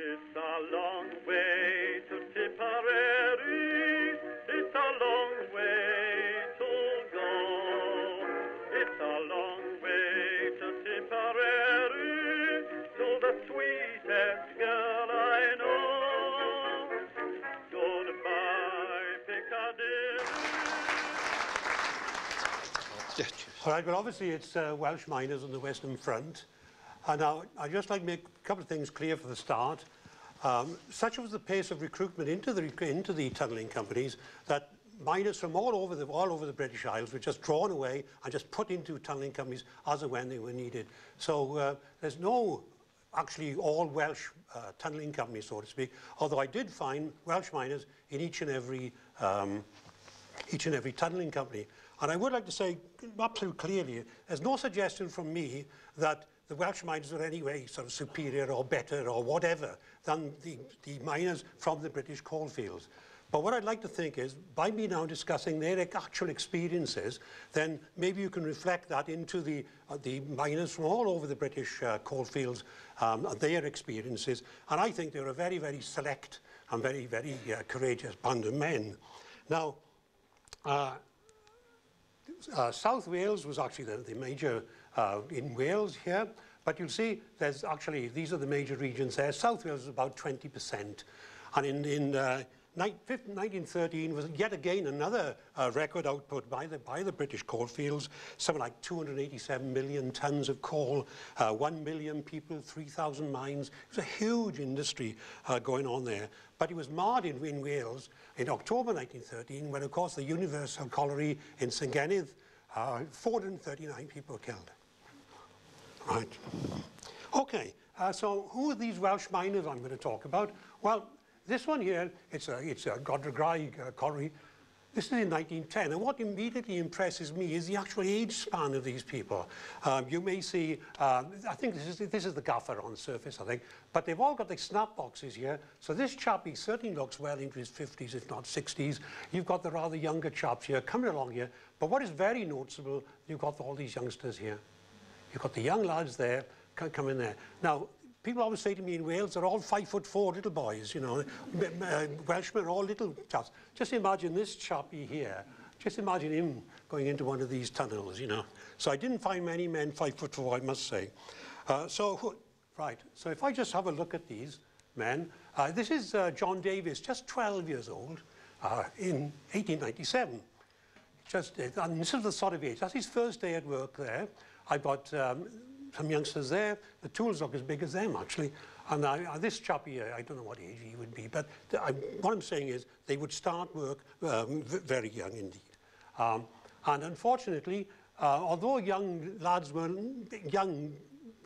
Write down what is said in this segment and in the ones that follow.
It's a long way to Tipperary. It's a long way to go. It's a long way to Tipperary to the sweetest girl I know. Goodbye, Piccadilly. All right, well, obviously it's uh, Welsh miners on the Western Front. And now, I'd just like to make a couple of things clear for the start. Um, such was the pace of recruitment into the, into the tunnelling companies that miners from all over, the, all over the British Isles were just drawn away and just put into tunnelling companies as and when they were needed. So uh, there's no actually all Welsh uh, tunnelling companies, so to speak, although I did find Welsh miners in each and every um, each and every tunnelling company. And I would like to say absolutely clearly, there's no suggestion from me that the Welsh miners were anyway sort of superior or better or whatever than the, the miners from the British coalfields. But what I'd like to think is, by me now discussing their actual experiences, then maybe you can reflect that into the, uh, the miners from all over the British uh, coalfields, um, their experiences. And I think they're a very, very select and very, very uh, courageous band of men. Now, uh, uh, South Wales was actually the, the major uh, in Wales here, but you'll see there's actually, these are the major regions there. South Wales is about 20%. And in, in uh, 1913 was yet again another uh, record output by the, by the British coalfields, something like 287 million tons of coal, uh, 1 million people, 3,000 mines. It was a huge industry uh, going on there. But it was marred in, in Wales in October 1913 when, of course, the Universal Colliery in Senghenydd, uh, 439 people killed. Right. Okay, uh, so who are these Welsh miners I'm going to talk about? Well, this one here, it's a, it's a uh, quarry. This is in 1910, and what immediately impresses me is the actual age span of these people. Um, you may see, um, I think this is, this is the gaffer on the surface, I think, but they've all got the snap boxes here. So this chap, he certainly looks well into his 50s, if not 60s. You've got the rather younger chaps here coming along here. But what is very noticeable, you've got all these youngsters here. You've got the young lads there coming there. Now, people always say to me in Wales, they're all five foot four little boys, you know. Uh, Welshmen are all little chaps. Just imagine this chappie here. Just imagine him going into one of these tunnels, you know. So I didn't find many men five foot four, I must say. Uh, so, right, so if I just have a look at these men, uh, this is uh, John Davis, just 12 years old, uh, in 1897. Just, and this is the sort of age, that's his first day at work there. I've got um, some youngsters there. The tools look as big as them, actually. And I, uh, this chap here, I don't know what age he would be, but I, what I'm saying is they would start work um, very young indeed. Um, and unfortunately, uh, although young lads were, young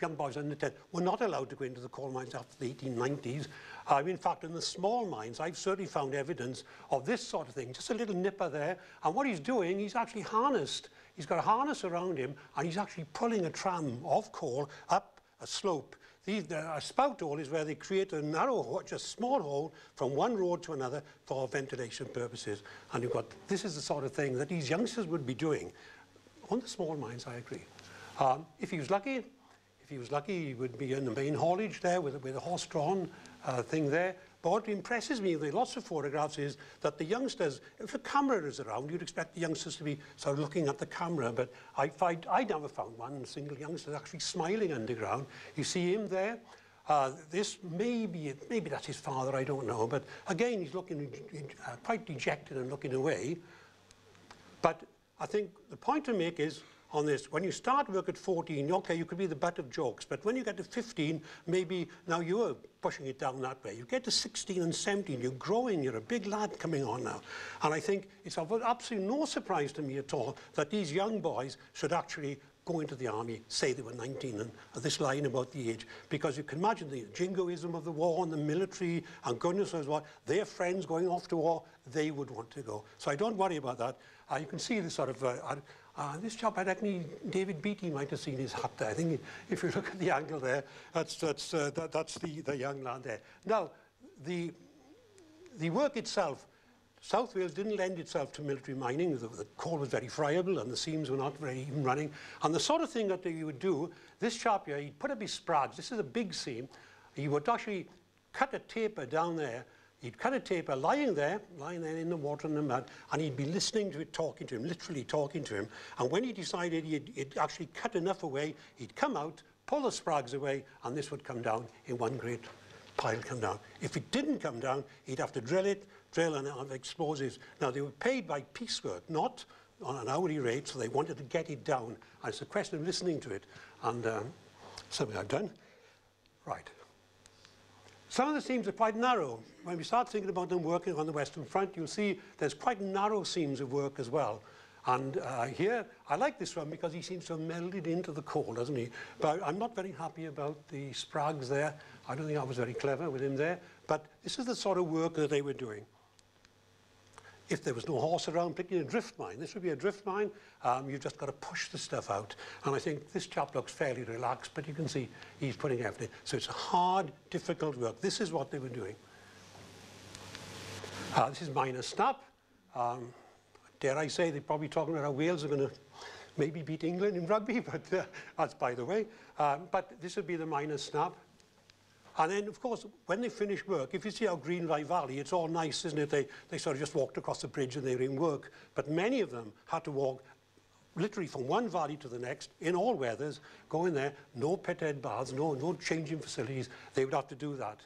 young boys under 10 were not allowed to go into the coal mines after the 1890s. In fact, in the small mines, I've certainly found evidence of this sort of thing, just a little nipper there. And what he's doing, he's actually harnessed He's got a harness around him and he's actually pulling a tram of coal up a slope. The, the, a spout hole is where they create a narrow hole, just small hole from one road to another for ventilation purposes. And you've got, this is the sort of thing that these youngsters would be doing. On the small mines, I agree. Um, if he was lucky, if he was lucky, he would be in the main haulage there with, with a horse-drawn uh, thing there. But what impresses me with lots of photographs is that the youngsters, if a camera is around, you'd expect the youngsters to be sort of looking at the camera, but I, find, I never found one single youngster actually smiling underground. You see him there. Uh, this may be, maybe that's his father, I don't know, but again, he's looking uh, quite dejected and looking away. But I think the point to make is on this. When you start work at 14, okay, you could be the butt of jokes, but when you get to 15, maybe now you're pushing it down that way. You get to 16 and 17, you're growing, you're a big lad coming on now. And I think it's of absolutely no surprise to me at all that these young boys should actually go into the army, say they were 19, and this line about the age, because you can imagine the jingoism of the war and the military, and goodness knows what, their friends going off to war, they would want to go. So I don't worry about that. Uh, you can see the sort of, uh, uh, this chap, I reckon David Beattie might have seen his hat there. I think if you look at the angle there, that's, that's, uh, that, that's the, the young lad there. Now, the, the work itself, South Wales didn't lend itself to military mining. The, the coal was very friable and the seams were not very even running. And the sort of thing that you would do, this chap here, he'd put up his sprags. This is a big seam. He would actually cut a taper down there. He'd cut a taper lying there, lying there in the water and the mud, and he'd be listening to it, talking to him, literally talking to him. And when he decided he'd, he'd actually cut enough away, he'd come out, pull the sprags away, and this would come down in one great pile come down. If it didn't come down, he'd have to drill it, drill and uh, explosives. Now, they were paid by piecework, not on an hourly rate, so they wanted to get it down. And it's a question of listening to it. And um, something I've done. Right. Some of the seams are quite narrow. When we start thinking about them working on the Western Front, you'll see there's quite narrow seams of work as well. And uh, here, I like this one because he seems to have melded into the coal, doesn't he? But I'm not very happy about the sprags there. I don't think I was very clever with him there. But this is the sort of work that they were doing if there was no horse around, particularly a drift mine. This would be a drift mine. Um, you've just got to push the stuff out. And I think this chap looks fairly relaxed, but you can see he's putting everything. So it's hard, difficult work. This is what they were doing. Uh, this is minor Snap. Um, dare I say, they're probably talking about how Wales are going to maybe beat England in rugby, but uh, that's by the way. Um, but this would be the minor Snap. And then, of course, when they finish work, if you see how Greenfly Valley, it's all nice, isn't it? They, they sort of just walked across the bridge and they were in work. But many of them had to walk literally from one valley to the next, in all weathers, go in there, no pithead baths, no, no changing facilities. They would have to do that.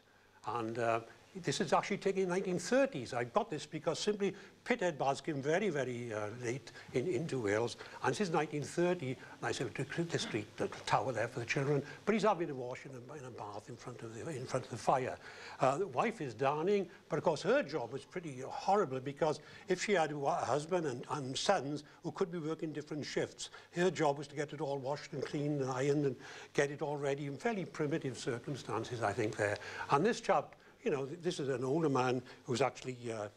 And uh, this is actually taken in the 1930s. I got this because simply pithead baths came very, very uh, late in, into Wales. And since 1930, and I said, to the street, the tower there for the children, but he's having a wash in a, in a bath in front of the, in front of the fire. Uh, the wife is darning, but of course her job was pretty horrible because if she had a husband and, and sons who could be working different shifts, her job was to get it all washed and cleaned and ironed and get it all ready in fairly primitive circumstances, I think, there. And this chap, you know, this is an older man who's actually uh,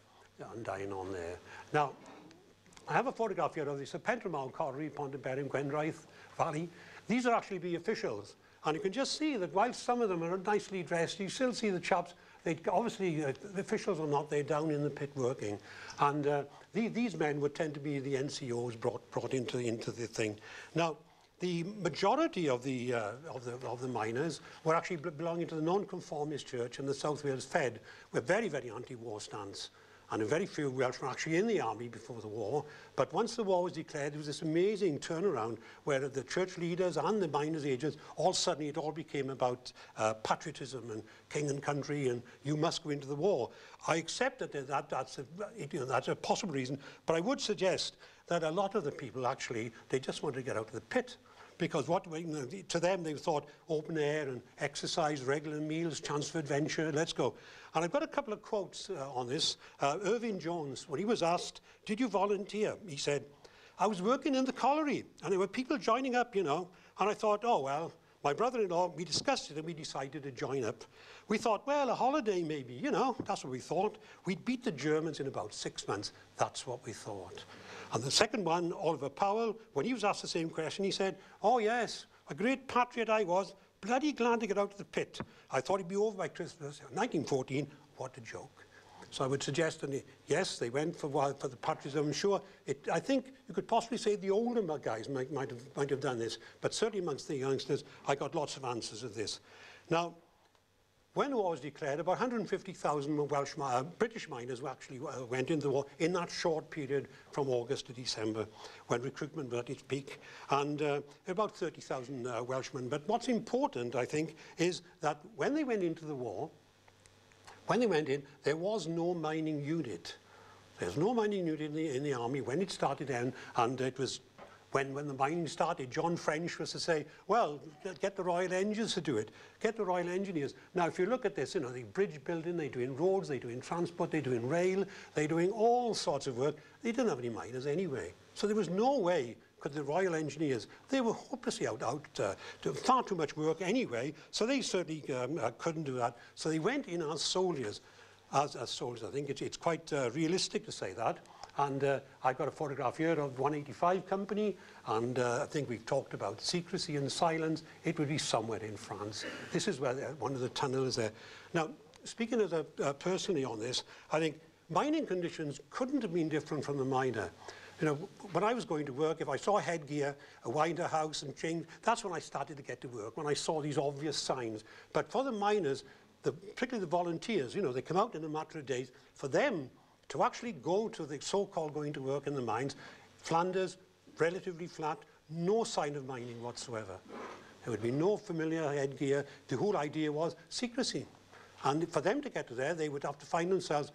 undying on there. Now, I have a photograph here of this, a Pentremawr Colliery, Pontyberem, Gwendraeth Valley. These are actually the officials. And you can just see that while some of them are nicely dressed, you still see the chaps, they, obviously uh, the officials are not, they're down in the pit working. And uh, the, these men would tend to be the NCOs brought, brought into, into the thing. Now, the majority of the, uh, of the, of the miners were actually belonging to the non-conformist church and the South Wales Fed were very, very anti-war stance. And very few Welsh were actually in the army before the war. But once the war was declared, there was this amazing turnaround where the church leaders and the miners' agents, all suddenly it all became about uh, patriotism and king and country and you must go into the war. I accept that, that that's, a, you know, that's a possible reason, but I would suggest that a lot of the people actually, they just wanted to get out of the pit because what know, to them they thought open air and exercise, regular meals, chance for adventure, let's go. And I've got a couple of quotes uh, on this. Uh, Irving Jones, when he was asked, did you volunteer? He said, I was working in the colliery and there were people joining up, you know, and I thought, oh, well, my brother-in-law, we discussed it and we decided to join up. We thought, well, a holiday maybe, you know, that's what we thought. We'd beat the Germans in about six months. That's what we thought. And the second one, Oliver Powell, when he was asked the same question, he said, oh yes, a great patriot I was, bloody glad to get out of the pit. I thought he'd be over by Christmas. 1914, what a joke. So I would suggest, that yes, they went for, for the patriotism. I'm sure, it, I think you could possibly say the older guys might, might, have, might have done this, but certainly amongst the youngsters, I got lots of answers of this. Now, when war was declared, about 150,000 Welsh, uh, British miners actually uh, went into the war in that short period from August to December when recruitment was at its peak, and uh, about 30,000 uh, Welshmen. But what's important, I think, is that when they went into the war, when they went in, there was no mining unit. There's no mining unit in the, in the army when it started in, and it was when, when the mining started, John French was to say, well, get the Royal Engineers to do it. Get the Royal Engineers. Now, if you look at this, you know, the bridge building, they're doing roads, they're doing transport, they're doing rail, they're doing all sorts of work. They didn't have any miners anyway. So there was no way could the Royal Engineers, they were hopelessly out, out uh, to far too much work anyway, so they certainly um, uh, couldn't do that. So they went in as soldiers, as, as soldiers. I think it's, it's quite uh, realistic to say that. And uh, I've got a photograph here of 185 company, and uh, I think we've talked about secrecy and silence. It would be somewhere in France. This is where one of the tunnels there. Now, speaking as a uh, personally on this, I think mining conditions couldn't have been different from the miner. You know, when I was going to work, if I saw headgear, a winder house and change, that's when I started to get to work, when I saw these obvious signs. But for the miners, the, particularly the volunteers, you know, they come out in a matter of days. For them to actually go to the so-called going to work in the mines, Flanders, relatively flat, no sign of mining whatsoever. There would be no familiar headgear. The whole idea was secrecy. And for them to get there, they would have to find themselves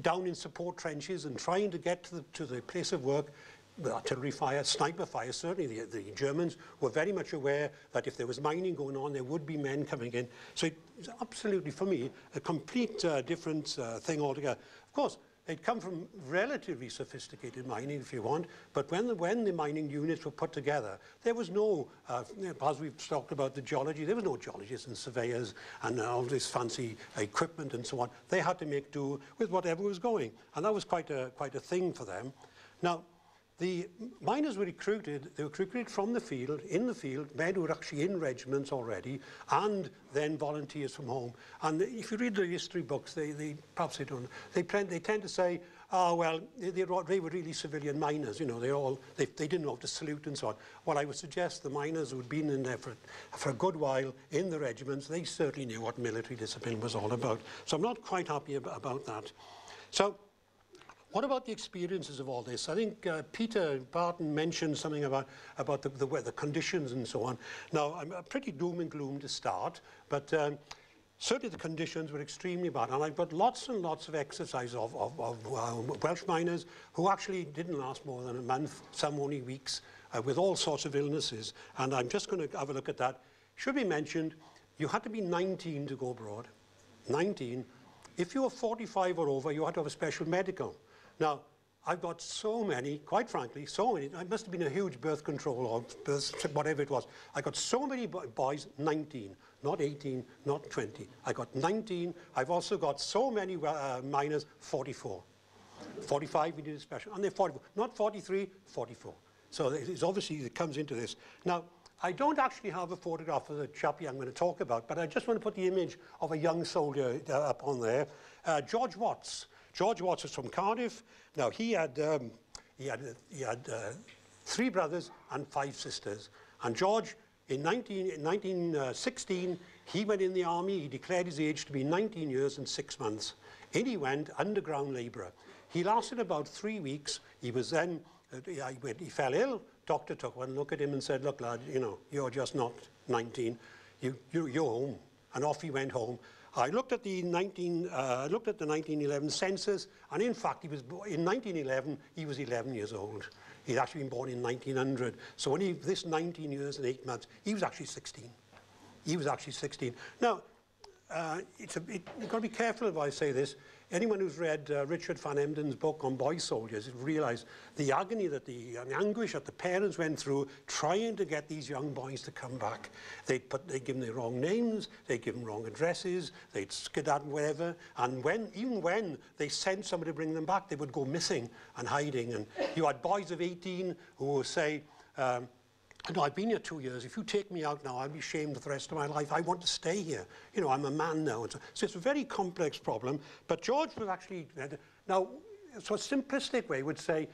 down in support trenches and trying to get to the, to the place of work with artillery fire, sniper fire, certainly the, the Germans were very much aware that if there was mining going on, there would be men coming in. So it was absolutely, for me, a complete uh, different uh, thing altogether. Of course, They'd come from relatively sophisticated mining, if you want, but when the, when the mining units were put together, there was no, uh, as we've talked about the geology, there was no geologists and surveyors and all this fancy equipment and so on. They had to make do with whatever was going, and that was quite a, quite a thing for them. Now, the miners were recruited, they were recruited from the field, in the field, men who were actually in regiments already, and then volunteers from home. And if you read the history books, they, they perhaps they don't, they, they tend to say, oh, well, they, they were really civilian miners, you know, they all, they, they didn't know to salute and so on. Well, I would suggest the miners who had been in there for, for a good while in the regiments, they certainly knew what military discipline was all about. So I'm not quite happy ab about that. So what about the experiences of all this? I think uh, Peter Barton mentioned something about, about the, the weather conditions and so on. Now, I'm pretty doom and gloom to start, but um, certainly the conditions were extremely bad. And I've got lots and lots of exercise of, of, of uh, Welsh miners who actually didn't last more than a month, some only weeks, uh, with all sorts of illnesses. And I'm just going to have a look at that. Should be mentioned, you had to be 19 to go abroad. 19. If you were 45 or over, you had to have a special medical. Now, I've got so many, quite frankly, so many, it must have been a huge birth control or birth, whatever it was. I got so many boys, 19, not 18, not 20. I got 19. I've also got so many uh, minors, 44. 45 we did a special, and they're 44, not 43, 44. So it's obviously it comes into this. Now, I don't actually have a photograph of the chappie I'm going to talk about, but I just want to put the image of a young soldier uh, up on there. Uh, George Watts, George Watts was from Cardiff. Now, he had, um, he had, he had uh, three brothers and five sisters. And George, in 19, 1916, he went in the army. He declared his age to be 19 years and six months. In he went, underground labourer. He lasted about three weeks. He was then, uh, he, he fell ill. Doctor took one look at him and said, look, lad, you know, you're just not 19. You, you, you're home. And off he went home. I looked at the 19, uh, looked at the 1911 census, and in fact, he was in 1911 he was 11 years old. He'd actually been born in 1900. So when he this 19 years and eight months, he was actually 16. He was actually 16. Now, uh, it's a, it, you've got to be careful if I say this. Anyone who's read uh, Richard Van Emden's book on boy soldiers realize the agony that the, uh, the anguish that the parents went through trying to get these young boys to come back. They'd, put, they'd give them the wrong names, they'd give them wrong addresses, they'd skedaddle wherever, and when, even when they sent somebody to bring them back, they would go missing and hiding. And you had boys of 18 who would say, um, know, I've been here two years. If you take me out now, I'll be shamed for the rest of my life. I want to stay here. You know, I'm a man now. So, so it's a very complex problem. But George was actually... Now, so a simplistic way would say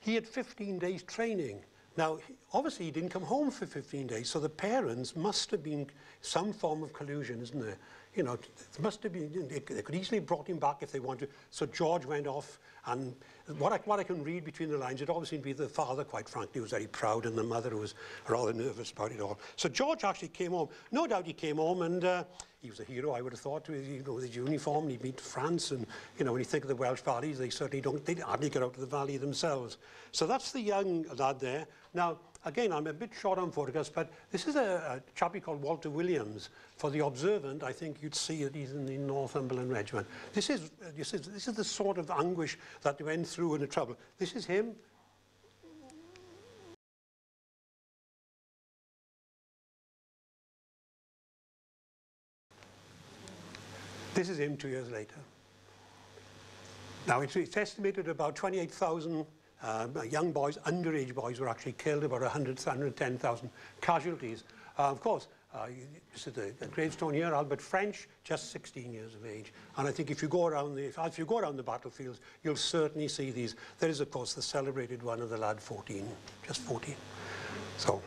he had 15 days training. Now, obviously, he didn't come home for 15 days, so the parents must have been some form of collusion, isn't there? You know, it must have been, they could easily brought him back if they wanted. So George went off and what I, what I can read between the lines, it seemed to be the father, quite frankly, was very proud, and the mother was rather nervous about it all. So George actually came home. No doubt he came home, and uh, he was a hero, I would have thought, with, you know, with his uniform. He'd been to France, and, you know, when you think of the Welsh valleys, they certainly don't, they hardly get out of the valley themselves. So that's the young lad there. Now, again, I'm a bit short on photographs, but this is a, a chappie called Walter Williams. For the observant, I think you'd see that he's in the Northumberland Regiment. This is, this is, this is the sort of anguish that went through in the trouble. This is him. This is him two years later. Now, it's, it's estimated about 28,000 uh, young boys, underage boys were actually killed, about 100, 110,000 casualties. Uh, of course, uh, this is the, the gravestone here, Albert French, just 16 years of age. And I think if you go around the, if, if you go around the battlefields, you'll certainly see these. There is, of course, the celebrated one of the lad 14, just 14. So,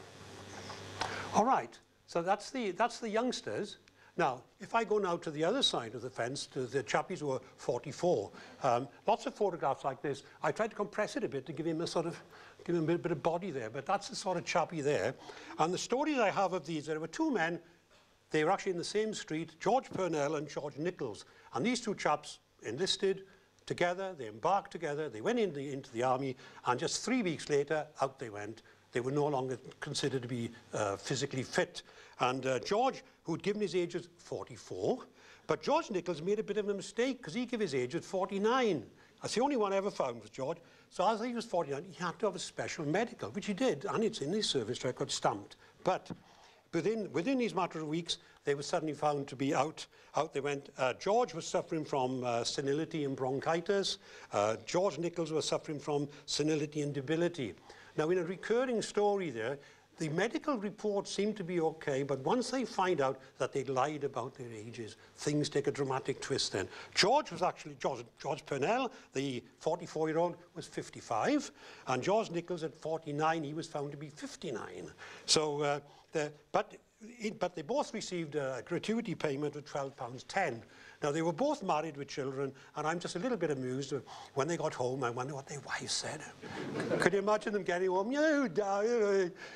all right. So that's the, that's the youngsters. Now, if I go now to the other side of the fence, to the chappies who are 44, um, lots of photographs like this. I tried to compress it a bit to give him a sort of, give him a bit, bit of body there, but that's the sort of chappie there. And the stories I have of these, there were two men, they were actually in the same street, George Purnell and George Nichols. And these two chaps enlisted together, they embarked together, they went in the, into the army, and just three weeks later, out they went. They were no longer considered to be uh, physically fit. And uh, George, who'd given his age as 44, but George Nichols made a bit of a mistake because he gave his age at 49. That's the only one I ever found was George. So as he was 49, he had to have a special medical, which he did, and it's in his service record stamped. But within, within these matter of weeks, they were suddenly found to be out. Out they went. Uh, George was suffering from uh, senility and bronchitis. Uh, George Nichols was suffering from senility and debility. Now, in a recurring story there, the medical reports seem to be okay, but once they find out that they lied about their ages, things take a dramatic twist then. George was actually, George, George Purnell, the 44-year-old, was 55, and George Nichols at 49, he was found to be 59. So, uh, the, but, it, but they both received a gratuity payment of £12.10 now, they were both married with children, and I'm just a little bit amused when they got home. I wonder what their wives said. could you imagine them getting home? You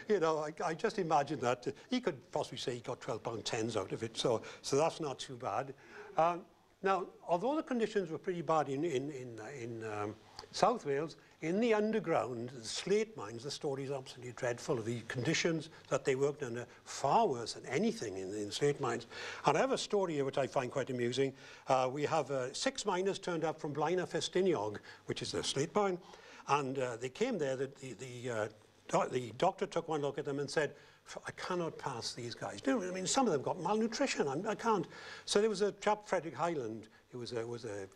you know, I, I just imagine that. He could possibly say he got 12 pound tens out of it, so, so that's not too bad. Um, now, although the conditions were pretty bad in, in, in, in um, South Wales, in the underground, the slate mines, the story is absolutely dreadful. The conditions that they worked under far worse than anything in, in slate mines. And I have a story here which I find quite amusing. Uh, we have uh, six miners turned up from Blaenau Ffestiniog, which is a slate mine, and uh, they came there. The, the, the, uh, do the doctor took one look at them and said, I cannot pass these guys. I mean, some of them got malnutrition. I, I can't. So there was a chap, Frederick Highland, who was a, was a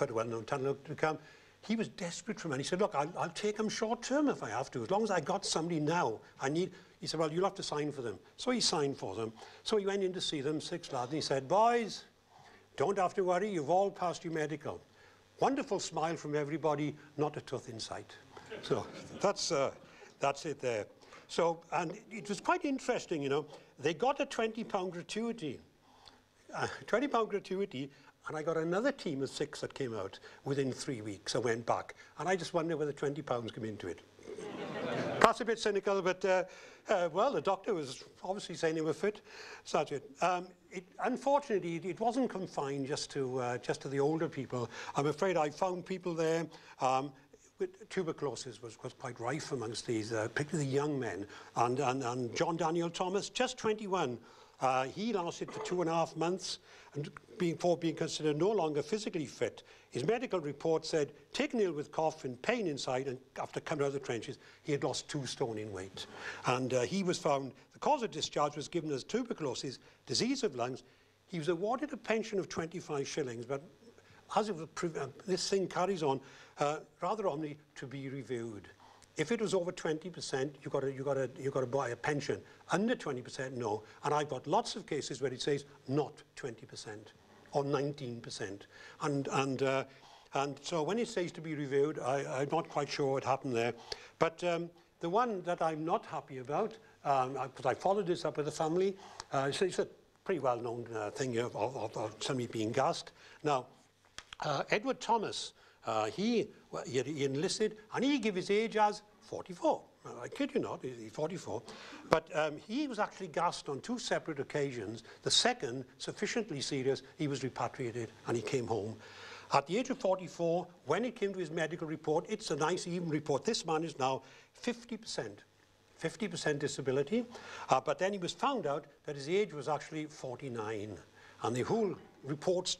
a well-known tunnel to come. He was desperate for money. He said, look, I'll, I'll take them short term if I have to. As long as I got somebody now, I need... He said, well, you'll have to sign for them. So he signed for them. So he went in to see them, six lads, and he said, boys, don't have to worry, you've all passed your medical. Wonderful smile from everybody, not a tooth in sight. So that's, uh, that's it there. So, and it was quite interesting, you know. They got a 20 pound gratuity. Uh, 20 pound gratuity and I got another team of six that came out within three weeks. I went back. And I just wonder whether 20 pounds came into it. Perhaps a bit cynical, but uh, uh, well, the doctor was obviously saying they were fit. That's it. Um, it unfortunately, it, wasn't confined just to, uh, just to the older people. I'm afraid I found people there um, with tuberculosis was, was quite rife amongst these, uh, particularly the young men. And, and, and John Daniel Thomas, just 21, uh, he lasted for two and a half months and before being considered no longer physically fit. His medical report said, taken ill with cough and pain inside, and after coming out of the trenches, he had lost two stone in weight. And uh, he was found, the cause of discharge was given as tuberculosis, disease of lungs. He was awarded a pension of 25 shillings, but as uh, this thing carries on, uh, rather only to be reviewed. If it was over 20%, you got to you got to you got to buy a pension. Under 20%, no. And I've got lots of cases where it says not 20% or 19%. And and uh, and so when it says to be reviewed, I, I'm not quite sure what happened there. But um, the one that I'm not happy about, because um, I, I followed this up with the family, uh, it's, it's a pretty well-known uh, thing of, of, of somebody being gassed. Now, uh, Edward Thomas, uh, he, well, he, he enlisted, and he gave his age as 44. I kid you not, he's 44. But um, he was actually gassed on two separate occasions. The second, sufficiently serious, he was repatriated and he came home. At the age of 44, when it came to his medical report, it's a nice even report. This man is now 50%. 50% disability, uh, but then he was found out that his age was actually 49. And the whole reports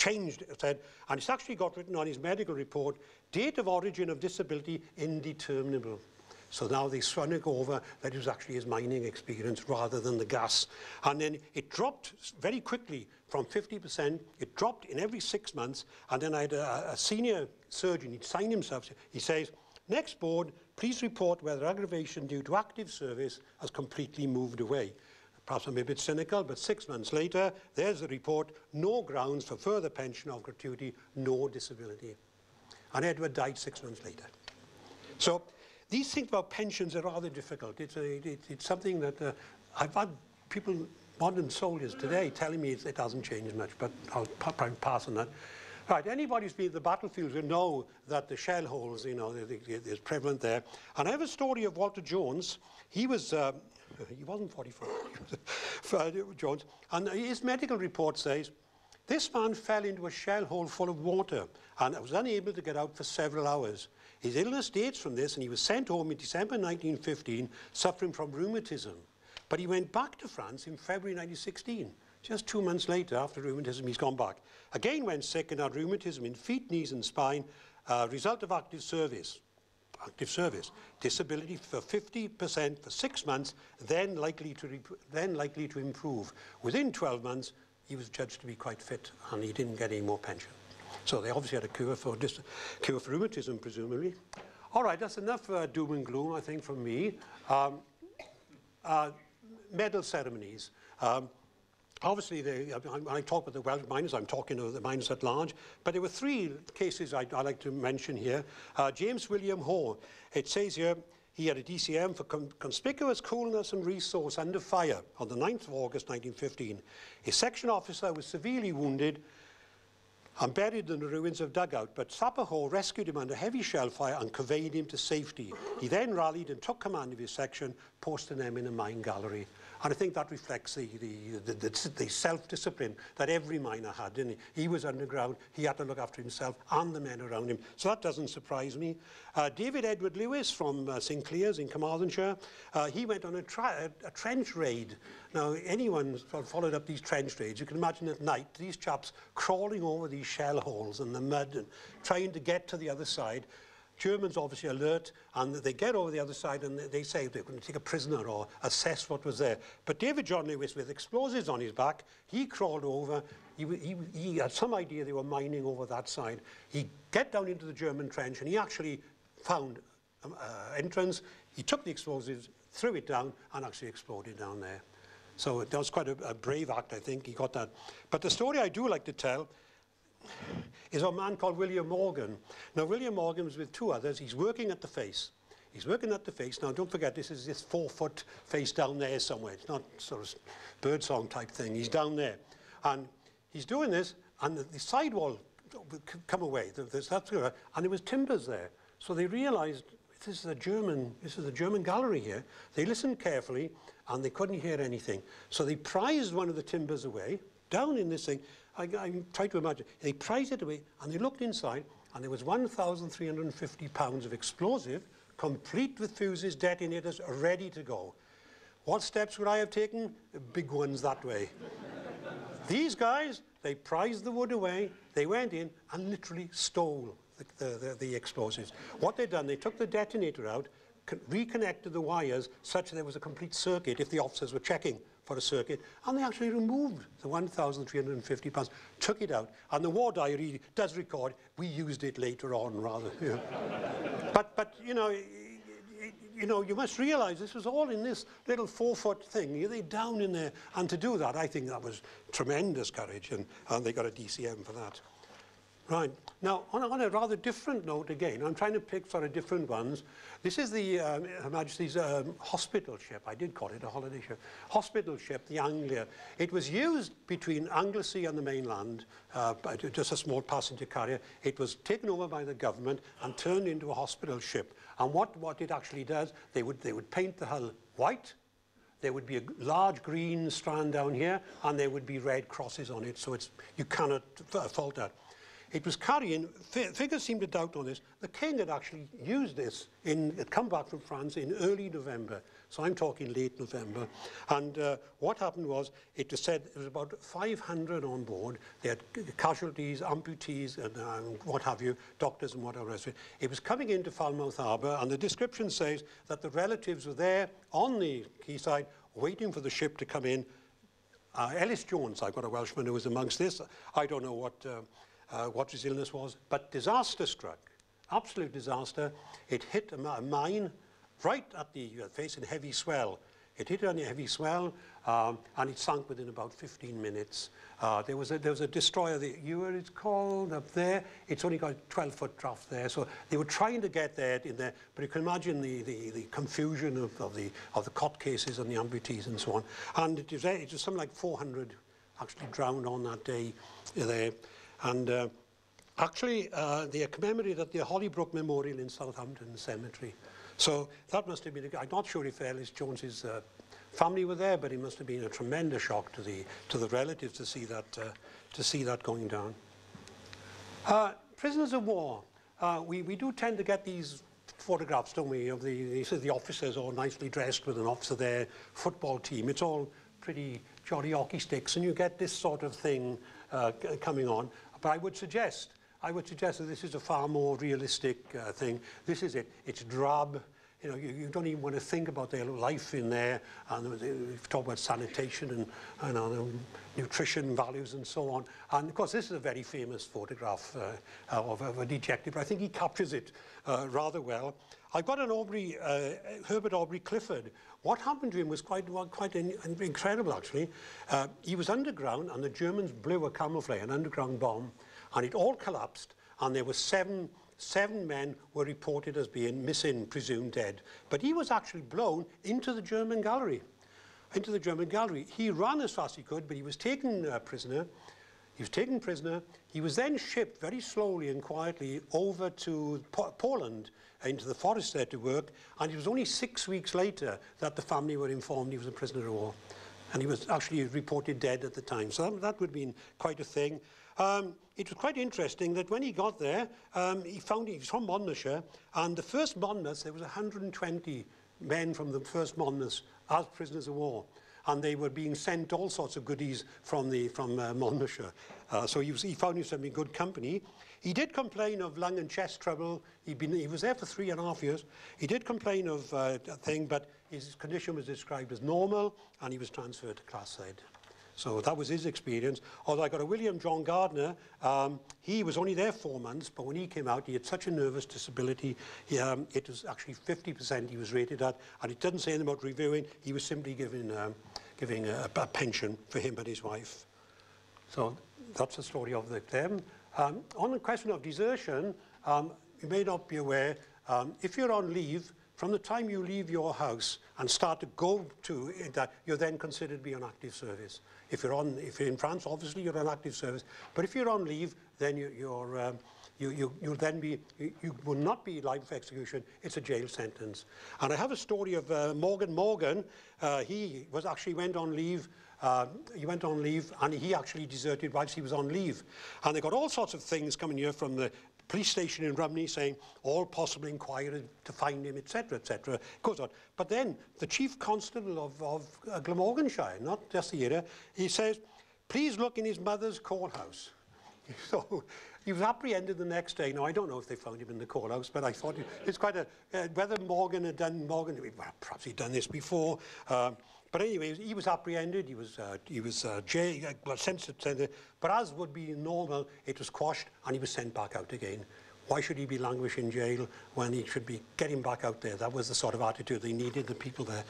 changed, it said, and it's actually got written on his medical report, date of origin of disability indeterminable. So now they swung it over that it was actually his mining experience rather than the gas. And then it dropped very quickly from 50%. It dropped in every six months. And then I had a, a senior surgeon, he'd himself. He says, next board, please report whether aggravation due to active service has completely moved away. Perhaps I'm a bit cynical, but six months later, there's the report, no grounds for further pension or gratuity, no disability. And Edward died six months later. So these things about pensions are rather difficult. It's, a, it, it's something that uh, I've had people modern soldiers today telling me it hasn't changed much, but I'll probably pass on that. Right, anybody who's been at the battlefield will know that the shell holes, you know, is prevalent there. And I have a story of Walter Jones. He was, uh, he wasn't 44, Jones. And his medical report says, this man fell into a shell hole full of water and was unable to get out for several hours. His illness dates from this and he was sent home in December 1915 suffering from rheumatism. But he went back to France in February 1916. Just two months later, after rheumatism, he's gone back. Again went sick and had rheumatism in feet, knees and spine, uh, result of active service. Active service. Disability for 50% for six months, then likely, to then likely to improve. Within 12 months, he was judged to be quite fit and he didn't get any more pension. So they obviously had a cure for, cure for rheumatism, presumably. All right, that's enough uh, doom and gloom, I think, from me. Um, uh, medal ceremonies. Um, Obviously, they, when I talk about the Welsh miners, I'm talking of the miners at large, but there were three cases I'd, I'd like to mention here. Uh, James William Hall, it says here, he had a DCM for conspicuous coolness and resource under fire on the 9th of August 1915. His section officer was severely wounded and buried in the ruins of dugout, but Hall rescued him under heavy shell fire and conveyed him to safety. He then rallied and took command of his section, posting them in a mine gallery. And I think that reflects the, the, the, the, self-discipline that every miner had, didn't he? He was underground, he had to look after himself and the men around him. So that doesn't surprise me. Uh, David Edward Lewis from uh, Sinclair's in Carmarthenshire, uh, he went on a, a trench raid. Now, anyone followed up these trench raids, you can imagine at night, these chaps crawling over these shell holes and the mud and trying to get to the other side. Germans obviously alert and they get over the other side and they say they're going to take a prisoner or assess what was there. But David John Lewis with explosives on his back, he crawled over, he, he, he had some idea they were mining over that side. He get down into the German trench and he actually found um, uh, entrance, he took the explosives, threw it down and actually exploded down there. So that was quite a, a brave act, I think, he got that. But the story I do like to tell is a man called William Morgan. Now, William Morgan was with two others. He's working at the face. He's working at the face. Now, don't forget, this is this four-foot face down there somewhere. It's not sort of birdsong type thing. He's down there. And he's doing this, and the, the sidewall come away. There's that, and there was timbers there. So they realized this is a German, this is a German gallery here. They listened carefully, and they couldn't hear anything. So they prized one of the timbers away, down in this thing, I, I try to imagine, they prized it away and they looked inside and there was 1,350 pounds of explosive, complete with fuses, detonators, ready to go. What steps would I have taken? Big ones that way. These guys, they prized the wood away, they went in and literally stole the, the, the, explosives. What they'd done, they took the detonator out, reconnected the wires such that there was a complete circuit if the officers were checking for a circuit, and they actually removed the 1,350 pounds, took it out, and the war diary does record we used it later on, rather. You know. but, but, you know, you know, you must realize this was all in this little four-foot thing. They down in there, and to do that, I think that was tremendous courage, and, and they got a DCM for that. Right. Now, on a, on a, rather different note again, I'm trying to pick sort of different ones. This is the um, Her Majesty's um, hospital ship. I did call it a holiday ship. Hospital ship, the Anglia. It was used between Anglesey and the mainland, uh, just a small passenger carrier. It was taken over by the government and turned into a hospital ship. And what, what it actually does, they would, they would paint the hull white, there would be a large green strand down here, and there would be red crosses on it, so it's, you cannot fault that. It was carrying, figures seem to doubt on this, the king had actually used this, in, had come back from France in early November, so I'm talking late November, and uh, what happened was, it was said there was about 500 on board, they had casualties, amputees, and um, what have you, doctors and whatever else. It was coming into Falmouth Harbour, and the description says that the relatives were there on the quayside, waiting for the ship to come in. Uh, Ellis Jones, I've got a Welshman who was amongst this. I don't know what... Uh, uh, what his illness was, but disaster struck, absolute disaster. It hit a, a mine right at the uh, face in heavy swell. It hit on a heavy swell, um, and it sank within about 15 minutes. Uh, there, was a, there was a destroyer, the Ure it's called, up there. It's only got a 12-foot draft there, so they were trying to get that in there, but you can imagine the, the, the confusion of, of, the, of the cot cases and the amputees and so on. And it was, it was something like 400 actually drowned on that day there. And uh, actually, uh, they are commemorated at the Hollybrook Memorial in Southampton Cemetery. So that must have been, I'm not sure if Ellis Jones's uh, family were there, but it must have been a tremendous shock to the, to the relatives to see that, uh, to see that going down. Uh, prisoners of war. Uh, we, we do tend to get these photographs, don't we, of the, the, the officers all nicely dressed with an officer there, football team. It's all pretty jolly hockey sticks, and you get this sort of thing uh, coming on. But I would suggest, I would suggest that this is a far more realistic uh, thing. This is it. It's drab. You know, you, you don't even want to think about their life in there. And we've talked about sanitation and, and nutrition values and so on. And of course, this is a very famous photograph uh, of, of a dejected, but I think he captures it uh, rather well. I've got an Aubrey, uh, Herbert Aubrey Clifford. What happened to him was quite, quite in, incredible, actually. Uh, he was underground, and the Germans blew a camouflage, an underground bomb, and it all collapsed, and there were seven, seven men were reported as being missing, presumed dead. But he was actually blown into the German gallery, into the German gallery. He ran as fast as he could, but he was taken uh, prisoner. He was taken prisoner. He was then shipped very slowly and quietly over to po Poland, into the forest there to work, and it was only six weeks later that the family were informed he was a prisoner of war. And he was actually reported dead at the time. So that, that would have been quite a thing. Um, it was quite interesting that when he got there, um, he found he was from Monmouthshire, and the first Monmouths, there was 120 men from the first Monmouths as prisoners of war. And they were being sent all sorts of goodies from, the, from uh, Monmouthshire. Uh, so he, was, he found himself in good company. He did complain of lung and chest trouble. He'd been, he was there for three and a half years. He did complain of uh, a thing, but his condition was described as normal, and he was transferred to class Z. So that was his experience. Although I got a William John Gardner, um, he was only there four months, but when he came out, he had such a nervous disability, he, um, it was actually 50% he was rated at, and it doesn't say anything about reviewing, he was simply given, um, giving a, a pension for him and his wife. So that's the story of the, them. Um, on the question of desertion, um, you may not be aware, um, if you're on leave, from the time you leave your house and start to go to that, you're then considered to be on active service. If you're, on, if you're in France, obviously you're on active service. But if you're on leave, then you, um, you, you, you'll then be, you, you will not be life for execution, it's a jail sentence. And I have a story of uh, Morgan Morgan. Uh, he was actually went on leave uh, he went on leave and he actually deserted whilst he was on leave. And they got all sorts of things coming here from the police station in Rumney saying all possible inquiry to find him, etc., etc. Goes on. But then the chief constable of, of uh, Glamorganshire, not just the area, he says, please look in his mother's courthouse. So he was apprehended the next day. Now, I don't know if they found him in the courthouse, but I thought it's quite a... Uh, whether Morgan had done... Morgan, well, perhaps he'd done this before. Um, but anyway, he was apprehended, he was, uh, he was uh, jail, uh, sent to but as would be normal, it was quashed and he was sent back out again. Why should he be languishing in jail when he should be getting back out there? That was the sort of attitude they needed, the people there.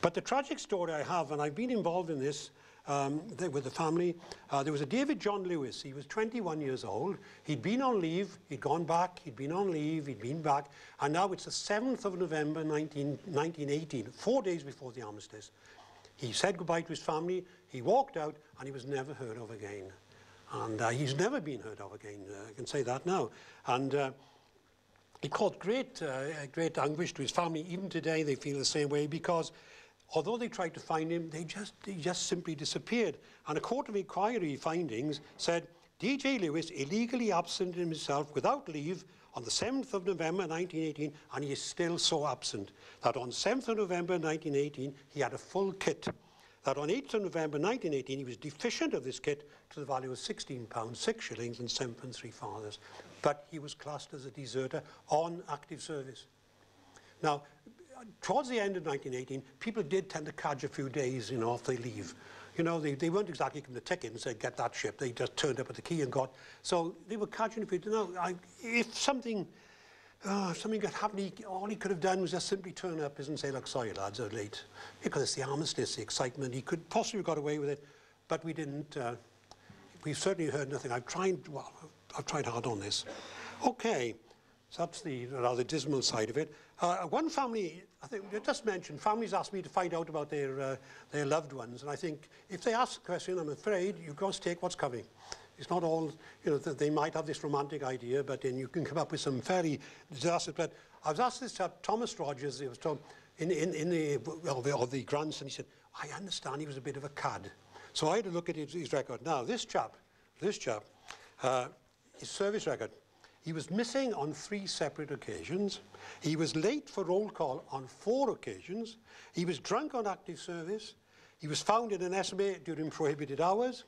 But the tragic story I have, and I've been involved in this um, with the family, uh, there was a David John Lewis. He was 21 years old. He'd been on leave, he'd gone back, he'd been on leave, he'd been back, and now it's the 7th of November 19, 1918, four days before the armistice. He said goodbye to his family, he walked out, and he was never heard of again. And uh, he's never been heard of again, uh, I can say that now. And uh, it caused great, uh, great anguish to his family. Even today, they feel the same way because although they tried to find him, they just, he just simply disappeared. And a court of inquiry findings said D.J. Lewis illegally absented himself without leave on the 7th of November 1918, and he is still so absent that on 7th of November 1918, he had a full kit. That on 8th of November 1918, he was deficient of this kit to the value of 16 pounds, 6 shillings and 7 pence 3 fathers. But he was classed as a deserter on active service. Now, towards the end of 1918, people did tend to catch a few days, you know, off they leave. You know, they, they weren't exactly given the ticket and said, get that ship. They just turned up at the key and got... So they were catching a few... Know, I, if something... if something had happened, he, all he could have done was just simply turn up and say, look, sorry lads, I'm late. Because it's the armistice, the excitement, he could possibly have got away with it, but we didn't. Uh, we've certainly heard nothing. I've tried, well, I've tried hard on this. Okay, so that's the rather dismal side of it. Uh, one family, I think, you just mentioned, families ask me to find out about their, uh, their loved ones, and I think if they ask the question, I'm afraid you've got to take what's coming. It's not all, you know, they might have this romantic idea, but then you can come up with some fairly disastrous. But I was asked this chap, Thomas Rogers, he was told, in, in, in the, of the, of the grandson, he said, I understand he was a bit of a cad. So I had to look at his, his record. Now, this chap, this chap, uh, his service record, he was missing on three separate occasions. He was late for roll call on four occasions. He was drunk on active service. He was found in an estaminet during prohibited hours.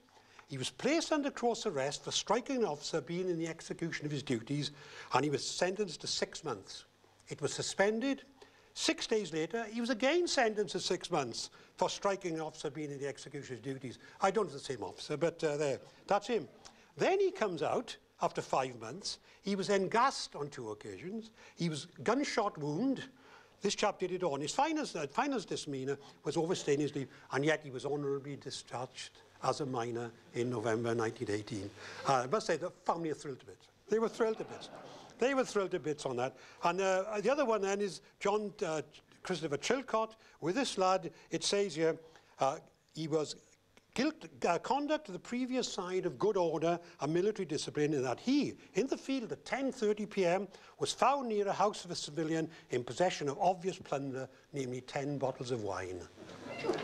He was placed under close arrest for striking an officer being in the execution of his duties, and he was sentenced to six months. It was suspended. Six days later, he was again sentenced to six months for striking an officer being in the execution of his duties. I don't know the same officer, but uh, there, that's him. Then he comes out after five months. He was then gassed on two occasions. He was gunshot wound. This chap did it all. His finest, finest misdemeanor was overstaying his leave, and yet he was honourably discharged as a minor in November 1918. Uh, I must say the family are thrilled a bit. They were thrilled a bit. They were thrilled to bits on that. And uh, the other one then is John uh, Christopher Chilcott. With this lad, it says here, uh, he was guilt, uh, conduct to the previous side of good order and military discipline in that he, in the field at 10.30 p.m., was found near a house of a civilian in possession of obvious plunder, namely 10 bottles of wine.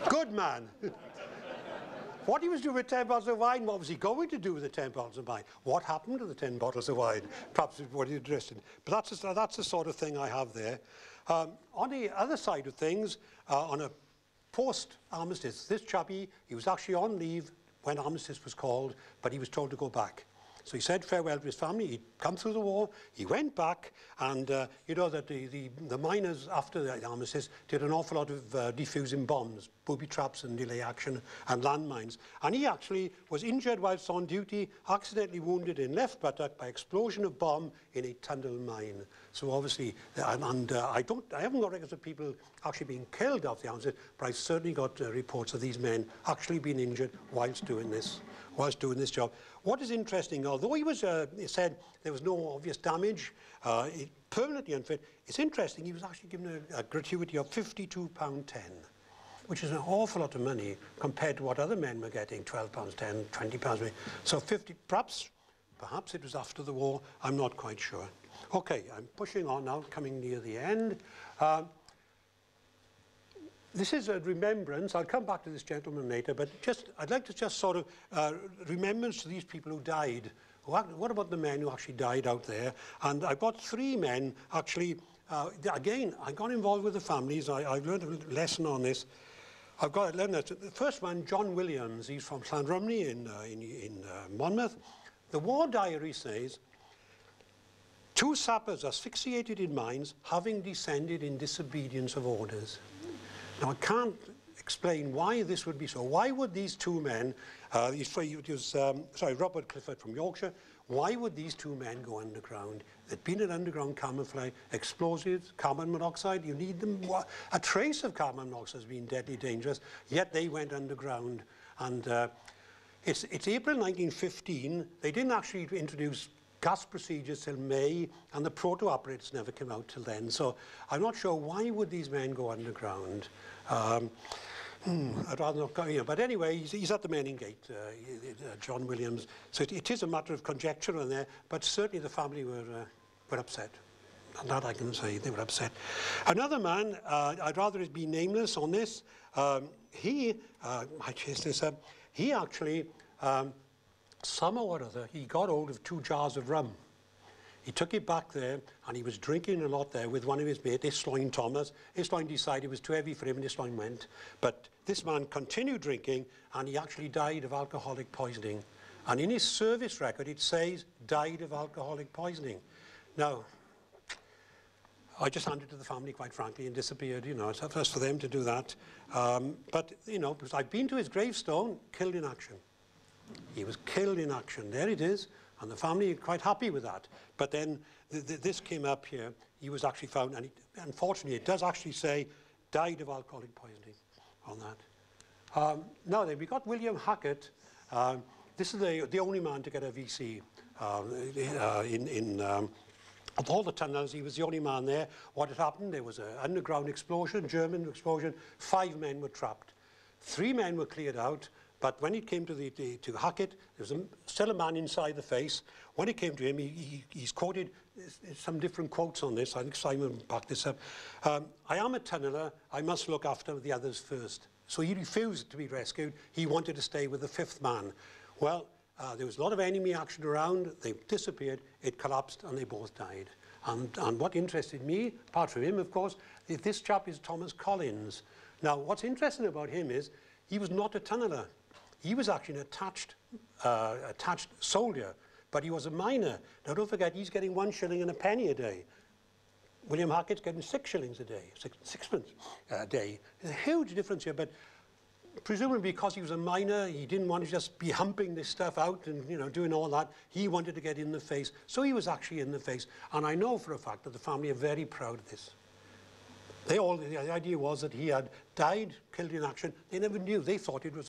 good man. What he was doing with 10 bottles of wine, what was he going to do with the 10 bottles of wine? What happened to the 10 bottles of wine? Perhaps what he's interested in. But that's, a, that's the sort of thing I have there. Um, on the other side of things, uh, on a post-armistice, this chappie, he was actually on leave when armistice was called, but he was told to go back. So he said farewell to his family. He'd come through the war. He went back, and uh, you know that the, the, the miners after the armistice did an awful lot of uh, defusing bombs, booby traps and delay action and landmines. And he actually was injured whilst on duty, accidentally wounded in left buttock by explosion of bomb in a tunnel mine. So obviously, and, and uh, I don't, I haven't got records of people actually being killed after the armistice, but I've certainly got uh, reports of these men actually being injured whilst doing this, whilst doing this job. What is interesting, although he was uh, he said there was no obvious damage, uh, permanently unfit, it's interesting he was actually given a, a gratuity of £52.10, which is an awful lot of money compared to what other men were getting, £12.10, £20. So 50, perhaps, perhaps it was after the war, I'm not quite sure. Okay, I'm pushing on now, coming near the end. Uh, this is a remembrance. I'll come back to this gentleman later, but just I'd like to just sort of uh, remembrance to these people who died. What about the men who actually died out there? And I've got three men actually. Uh, again, I got involved with the families. I, I've learned a lesson on this. I've got learned that. The first one, John Williams, he's from Llanrumney in, uh, in, in uh, Monmouth. The war diary says, two sappers asphyxiated in mines, having descended in disobedience of orders. Now, I can't explain why this would be so. Why would these two men, uh, it was, um, sorry, Robert Clifford from Yorkshire, why would these two men go underground? There'd been an underground camouflet, explosives, carbon monoxide, you need them. A trace of carbon monoxide has been deadly dangerous, yet they went underground. And uh, it's, it's April 1915. They didn't actually introduce gas procedures till May, and the proto-operators never came out till then. So I'm not sure why would these men go underground. Um, hmm, I'd rather not go here. But anyway, he's, he's at the Menin Gate, uh, uh, John Williams. So it, it is a matter of conjecture on there, but certainly the family were, uh, were upset. And that I can say, they were upset. Another man, uh, I'd rather it be nameless on this, um, he, uh, this up, he actually um, somehow or other, he got hold of two jars of rum. He took it back there and he was drinking a lot there with one of his mates, Islwyn Thomas. Islwyn decided it was too heavy for him and Islwyn went. But this man continued drinking and he actually died of alcoholic poisoning. And in his service record it says died of alcoholic poisoning. Now, I just handed to the family, quite frankly, and disappeared. You know, it's up for them to do that. Um, but, you know, because I've been to his gravestone, killed in action. He was killed in action. There it is. And the family are quite happy with that. But then th th this came up here. He was actually found, and unfortunately, it does actually say died of alcoholic poisoning on that. Um, now then, we got William Hackett. Um, this is the, the only man to get a VC um, uh, in, in um, of all the tunnels, he was the only man there. What had happened, there was an underground explosion, German explosion. Five men were trapped. Three men were cleared out, but when it came to, the, the, to Hackett, there was a, still a man inside the face. When it came to him, he, he, he's quoted some different quotes on this. I think Simon backed this up. Um, I am a tunneler. I must look after the others first. So he refused to be rescued. He wanted to stay with the fifth man. Well, uh, there was a lot of enemy action around. They disappeared. It collapsed, and they both died. And, and what interested me, apart from him, of course, is this chap is Thomas Collins. Now, what's interesting about him is he was not a tunneler. He was actually an attached, uh, attached soldier, but he was a miner. Now, don't forget, he's getting one shilling and a penny a day. William Hackett's getting six shillings a day, six, sixpence a day. There's a huge difference here, but presumably because he was a miner, he didn't want to just be humping this stuff out and you know doing all that. He wanted to get in the face, so he was actually in the face. And I know for a fact that the family are very proud of this. They all, the idea was that he had died, killed in action. They never knew. They thought it was